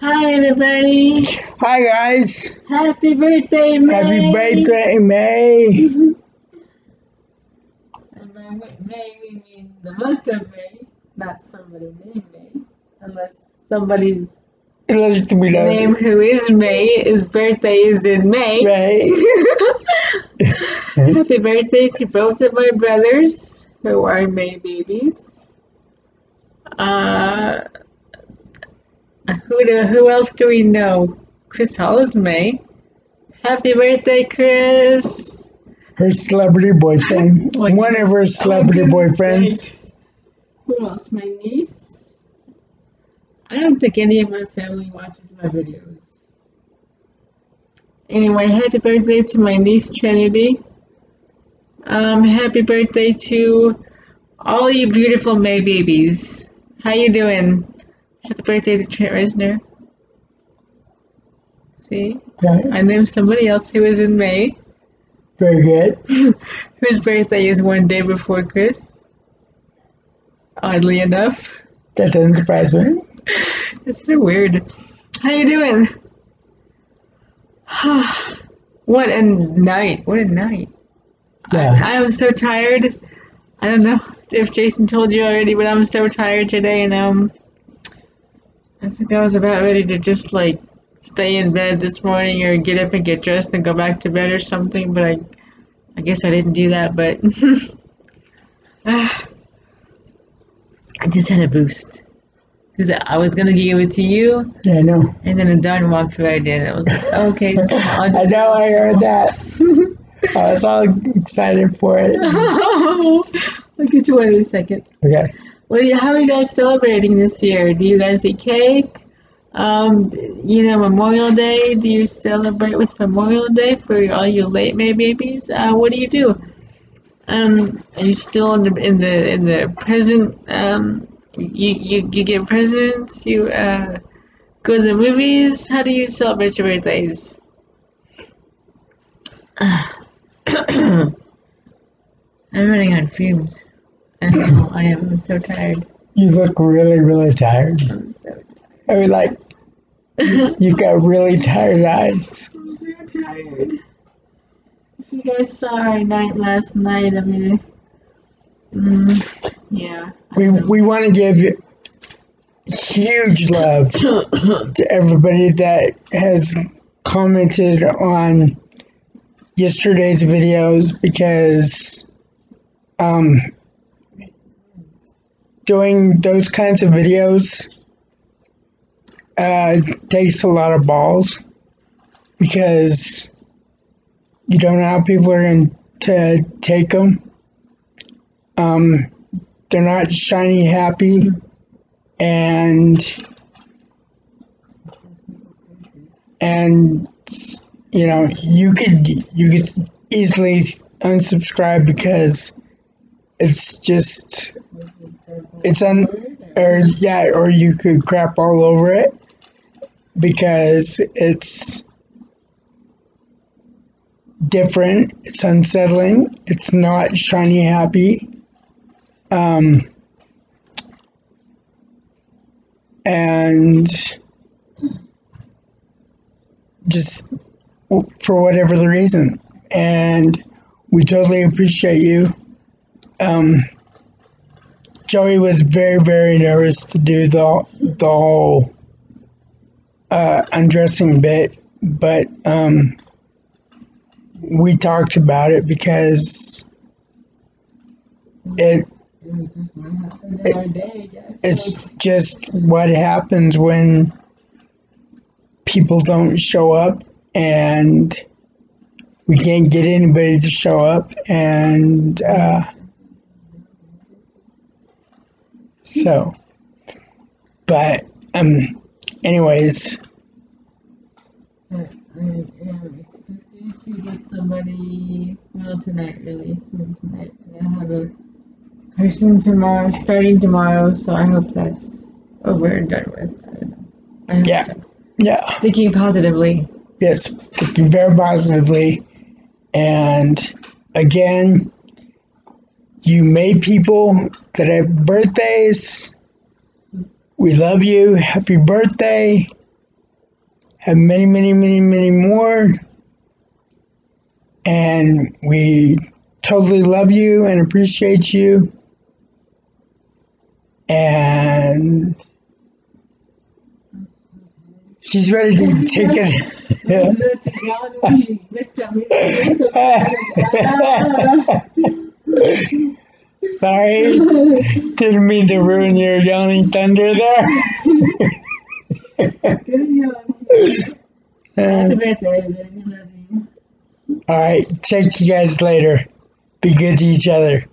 Hi, everybody. Hi guys. Happy birthday, May. Happy birthday, May. And by May, May, we mean the month of May, not somebody named May. Unless somebody's Let's do it. name who is May, his birthday is in May. Right. Happy birthday to both of my brothers who are May babies. Uh, who do, who else do we know? Chris Hall is May. Happy birthday, Chris. Her celebrity boyfriend. One of her celebrity Oh, boyfriends. sakes. Who else? My niece. I don't think any of my family watches my videos. Anyway, happy birthday to my niece Trinity. Um, happy birthday to all you beautiful May babies. How you doing? Happy birthday to Trent Reznor. See. I named somebody else who was in May, Very good. whose birthday is one day before Chris. Oddly enough. That doesn't surprise me. It's so weird. How you doing? what a night. What a night. Yeah. I am so tired. I don't know if Jason told you already, but I'm so tired today and um I think I was about ready to just like stay in bed this morning or get up and get dressed and go back to bed or something, but I I guess I didn't do that, but Ah. I just had a boost. Because I was gonna give it to you, Yeah, I know. and then a Don walked right in. I was like, okay, so I know I heard that. I was all excited for it. I'll get to it in a second. Okay. What you, how are you guys celebrating this year? Do you guys eat cake? Um, you know, Memorial Day. Do you celebrate with Memorial Day for all you late May babies? Uh, what do you do? Um, are you still in the in the in the present? Um, you you you get presents. You uh, go to the movies. How do you celebrate your birthdays? I'm running on fumes. I know I am. I'm so tired. You look really, really tired. I'm so tired. I mean, like, you've got really tired eyes. I'm so tired. If you guys saw our night last night, I mean, mm, yeah. We, we want to give you huge love to everybody that has commented on yesterday's videos because um, doing those kinds of videos uh, takes a lot of balls because you don't know how people are going to take them. Um, they're not shiny happy and and you know you could you could easily unsubscribe because it's just it's un or yeah or you could crap all over it because it's different it's unsettling it's not shiny happy um and just for whatever the reason. And we totally appreciate you. Um, Joey was very, very nervous to do the the whole uh, undressing bit, but um, we talked about it because it It was just what happened in our day, it's just what happens when people don't show up and we can't get anybody to show up and uh, so but um anyways I, I am expecting to get somebody, well, tonight, really, soon tonight. And I have a person tomorrow, starting tomorrow, so I hope that's over and done with. I don't know. I hope Yeah. so. yeah Thinking positively. yes thinking very positively and again you made people that have birthdays we love you happy birthday have many, many, many, many more. And we totally love you and appreciate you. And she's ready to take it. Sorry, didn't mean to ruin your yawning thunder there. Uh, all right, check you guys later. Be good to each other.